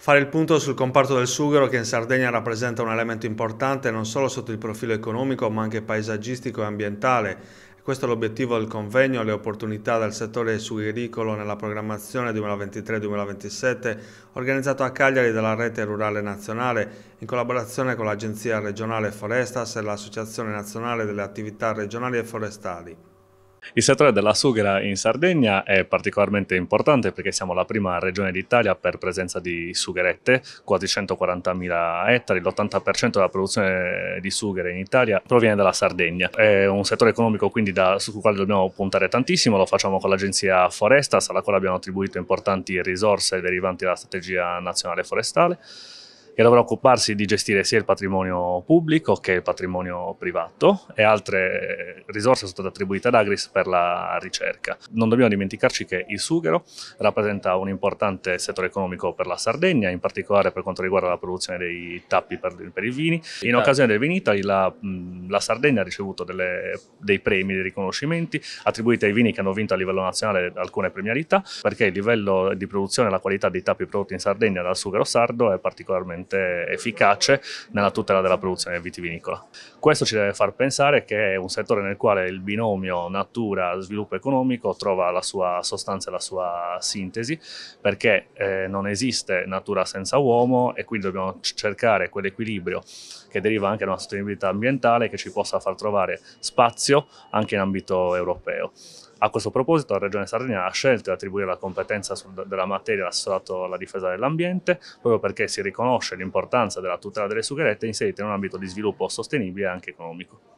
Fare il punto sul comparto del sughero che in Sardegna rappresenta un elemento importante non solo sotto il profilo economico ma anche paesaggistico e ambientale. questo è l'obiettivo del convegno Le opportunità del settore sughericolo nella programmazione 2023-2027 organizzato a Cagliari dalla Rete Rurale Nazionale in collaborazione con l'Agenzia regionale Forestas e l'Associazione Nazionale delle Attività Regionali e Forestali. Il settore della sughera in Sardegna è particolarmente importante perché siamo la prima regione d'Italia per presenza di sugherette, quasi 140.000 ettari, l'80% della produzione di sughere in Italia proviene dalla Sardegna. È un settore economico quindi da, su cui dobbiamo puntare tantissimo, lo facciamo con l'agenzia Forestas alla quale abbiamo attribuito importanti risorse derivanti dalla strategia nazionale forestale che dovrà occuparsi di gestire sia il patrimonio pubblico che il patrimonio privato e altre risorse sono state attribuite ad Agris per la ricerca. Non dobbiamo dimenticarci che il sughero rappresenta un importante settore economico per la Sardegna, in particolare per quanto riguarda la produzione dei tappi per, per i vini. In occasione del Vinitali la, la Sardegna ha ricevuto delle, dei premi, dei riconoscimenti attribuiti ai vini che hanno vinto a livello nazionale alcune premialità perché il livello di produzione e la qualità dei tappi prodotti in Sardegna dal sughero sardo è particolarmente estremamente efficace nella tutela della produzione vitivinicola. Questo ci deve far pensare che è un settore nel quale il binomio natura-sviluppo economico trova la sua sostanza e la sua sintesi, perché eh, non esiste natura senza uomo e quindi dobbiamo cercare quell'equilibrio che deriva anche da una sostenibilità ambientale che ci possa far trovare spazio anche in ambito europeo. A questo proposito la Regione Sardegna ha scelto di attribuire la competenza della materia all'assessorato alla difesa dell'ambiente proprio perché si riconosce l'importanza della tutela delle sugherette inserite in un ambito di sviluppo sostenibile e anche economico.